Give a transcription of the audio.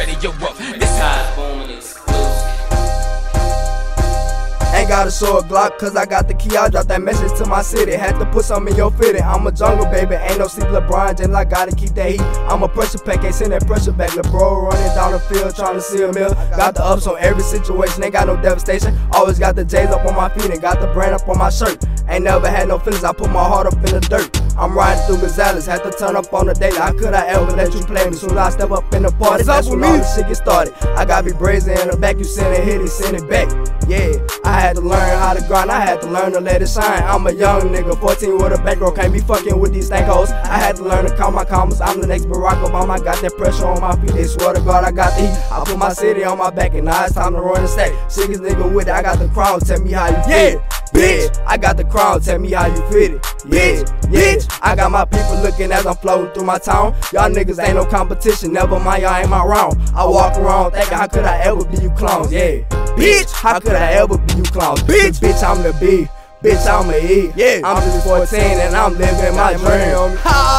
up. This. Ain't gotta show a Glock, cause I got the key. I drop that message to my city. Had to put some in your fitting. I'm a jungle baby, ain't no sleep LeBron James. I gotta keep that heat. I'm a pressure pack, ain't send that pressure back. LeBron running down the field, trying to a mill. Got the ups on every situation, ain't got no devastation. Always got the J's up on my feet and got the brand up on my shirt. Ain't never had no feelings, I put my heart up in the dirt. I'm riding through Gonzales, had to turn up on the daily. How could I ever let you play me? Soon as I step up in the party, that's when all this shit get started. I gotta be brazen in the back, you send it, hit it, send it back. Yeah, I had to learn how to grind, I had to learn to let it shine. I'm a young nigga, 14 with a bankroll, can't be fucking with these stank hoes. I had to learn to count my commas, I'm the next Barack Obama. I got that pressure on my feet, they swear to God I got the heat. I put my city on my back, and now it's time to run the stack. Sickest nigga with it, I got the crown, tell me how you feel. Bitch, I got the crown, tell me how you fit it. Yeah, bitch, I got my people looking as I'm floating through my town. Y'all niggas ain't no competition, never mind, y'all ain't my round. I walk around thinking, how could I ever be you clowns? Yeah, bitch, how could I ever be you clowns? Bitch, bitch, I'm the B. Bitch, I'm a E. Yeah, I'm just 14 and I'm living my dream. Ha!